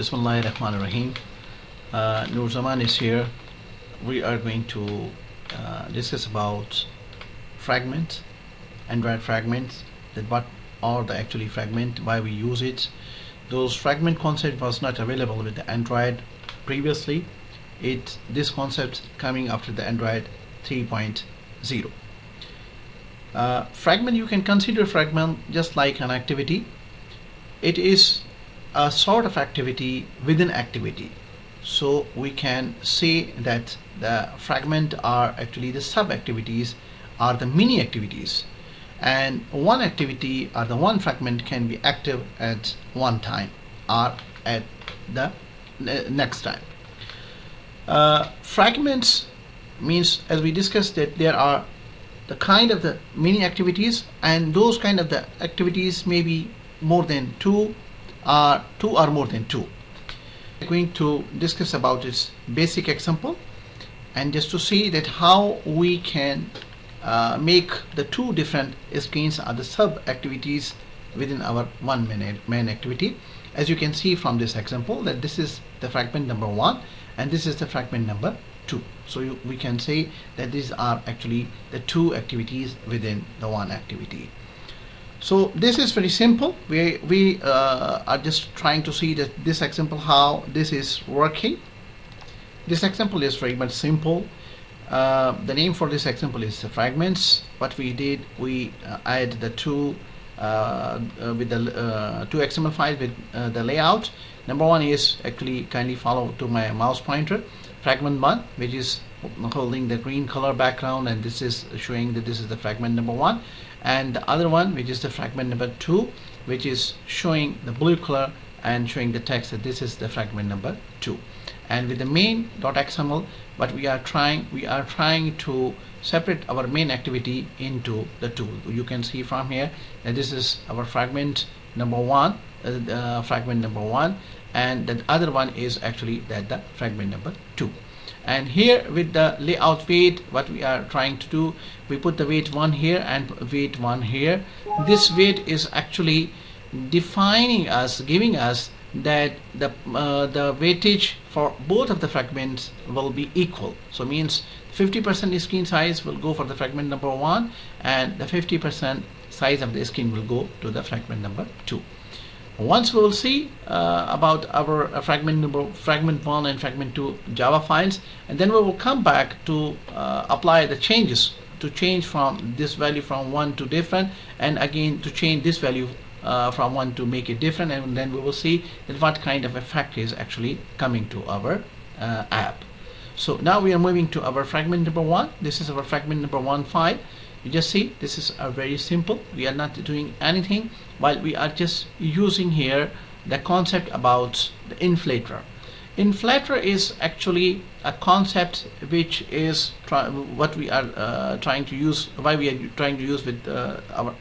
Bismillah Rahman Rahim. Uh, Noor Zaman is here. We are going to uh, discuss about fragments, Android fragments, that what are the actually fragment, why we use it. Those fragment concept was not available with the Android previously. It this concept coming after the Android 3.0. Uh, fragment you can consider fragment just like an activity. It is a sort of activity within activity. So we can say that the fragment are actually the sub activities are the mini activities and one activity or the one fragment can be active at one time or at the next time. Uh, fragments means as we discussed that there are the kind of the mini activities and those kind of the activities may be more than two or two or more than two. We're going to discuss about this basic example and just to see that how we can uh, make the two different screens are the sub activities within our one main, main activity. As you can see from this example that this is the fragment number one and this is the fragment number two. So you, we can say that these are actually the two activities within the one activity so this is very simple. We we uh, are just trying to see that this example how this is working. This example is very much simple. Uh, the name for this example is fragments. What we did we uh, add the two uh, uh with the uh, two XML files with the layout. Number one is actually kindly follow to my mouse pointer fragment one which is holding the green color background and this is showing that this is the fragment number one. And the other one which is the fragment number two which is showing the blue color and showing the text that this is the fragment number two. And with the main.xml but we are trying we are trying to separate our main activity into the tool. You can see from here that this is our fragment number one uh, uh, fragment number one and the other one is actually that the fragment number two and here with the layout weight what we are trying to do we put the weight one here and weight one here. This weight is actually defining us giving us that the uh, the weightage for both of the fragments will be equal. So means 50% screen size will go for the fragment number one and the 50% size of the screen will go to the fragment number two once we will see uh, about our uh, fragment number fragment 1 and fragment 2 java files and then we will come back to uh, apply the changes to change from this value from 1 to different and again to change this value uh, from 1 to make it different and then we will see that what kind of effect is actually coming to our uh, app. So now we are moving to our fragment number 1 this is our fragment number 1 file you just see this is a very simple. We are not doing anything while we are just using here the concept about the inflator. Inflator is actually a concept which is what we are uh, trying to use why we are trying to use with uh, our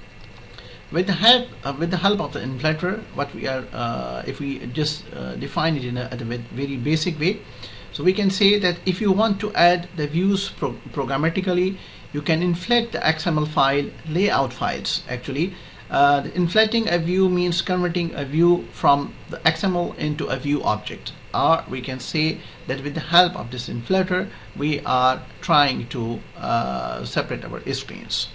with the help uh, with the help of the inflator what we are uh, if we just uh, define it in a, a, very basic way. So we can say that if you want to add the views pro programmatically you can inflate the XML file layout files actually. Uh, inflating a view means converting a view from the XML into a view object. Or we can say that with the help of this inflator we are trying to uh, separate our screens.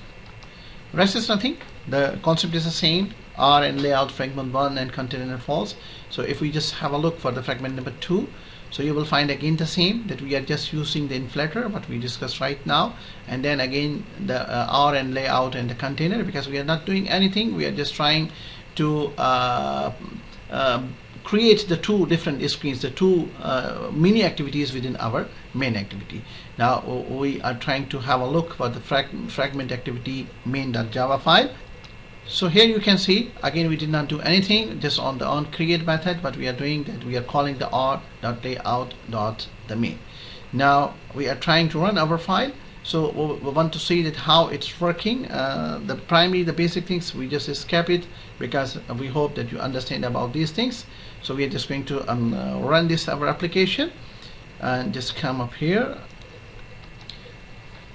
Rest is nothing. The concept is the same R and layout fragment 1 and container false so if we just have a look for the fragment number 2 so you will find again the same that we are just using the inflator what we discussed right now. And then again the uh, R and layout and the container because we are not doing anything we are just trying to uh, uh, create the two different screens the two uh, mini activities within our main activity. Now we are trying to have a look for the frag fragment activity main.java file so here you can see again we did not do anything just on the on create method but we are doing that. We are calling the r dot layout dot the main now we are trying to run our file. So we want to see that how it's working. Uh, the primary the basic things we just escape it because we hope that you understand about these things. So we are just going to um, uh, run this our application and just come up here.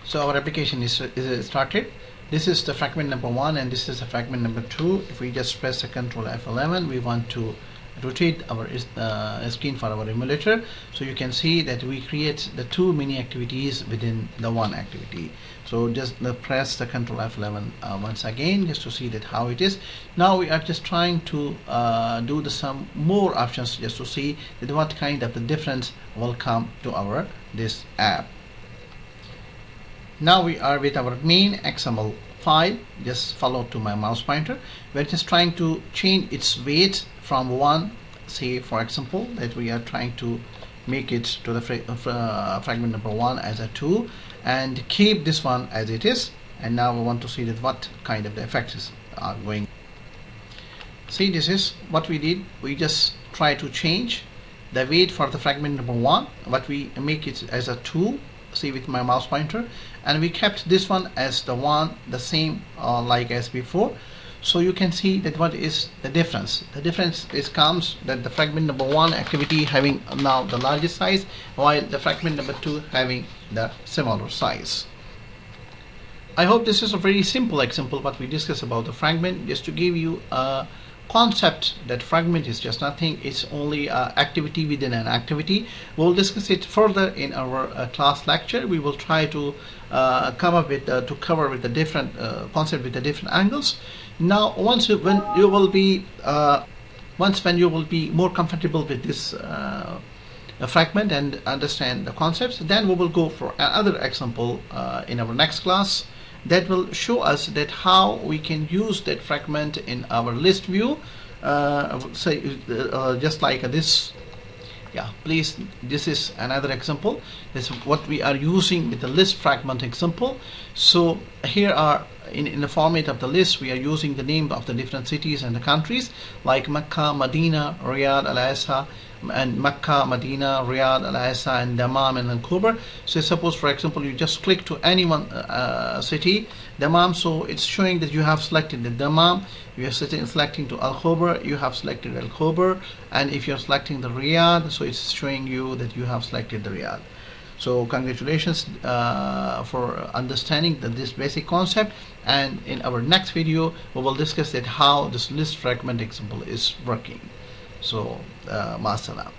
So our application is, is started this is the fragment number one and this is the fragment number two. If we just press the control F11 we want to rotate our uh, screen for our emulator. So you can see that we create the two mini activities within the one activity. So just uh, press the control F11 uh, once again just to see that how it is. Now we are just trying to uh, do the some more options just to see that what kind of the difference will come to our this app now we are with our main XML file just follow to my mouse pointer. We're just trying to change its weight from one say for example that we are trying to make it to the fra uh, fragment number one as a 2 and keep this one as it is. And now we want to see that what kind of the effects are going. See this is what we did. We just try to change the weight for the fragment number one but we make it as a 2 see with my mouse pointer. And we kept this one as the one the same uh, like as before. So you can see that what is the difference. The difference is comes that the fragment number one activity having now the largest size while the fragment number two having the smaller size. I hope this is a very simple example what we discuss about the fragment just to give you a concept that fragment is just nothing. It's only uh, activity within an activity. We'll discuss it further in our uh, class lecture. We will try to uh, come up with uh, to cover with the different uh, concept with the different angles. Now once you, when you will be uh, once when you will be more comfortable with this fragment and understand the concepts then we will go for another example in our next class that will show us that how we can use that fragment in our list view. Uh, say uh, just like this. Yeah please this is another example. This is what we are using with the list fragment example. So here are in, in the format of the list we are using the name of the different cities and the countries like Mecca, Medina, Riyadh, Al-Ahsa and Mecca, Medina, Riyadh, Al-Ahsa and Dammam and Al-Khobar so suppose for example you just click to any one uh, city Dammam so it's showing that you have selected the Dammam you are selecting to Al-Khobar you have selected Al-Khobar and if you're selecting the Riyadh so it's showing you that you have selected the Riyadh. So congratulations uh, for understanding the, this basic concept and in our next video we will discuss that how this list fragment example is working so uh, masalam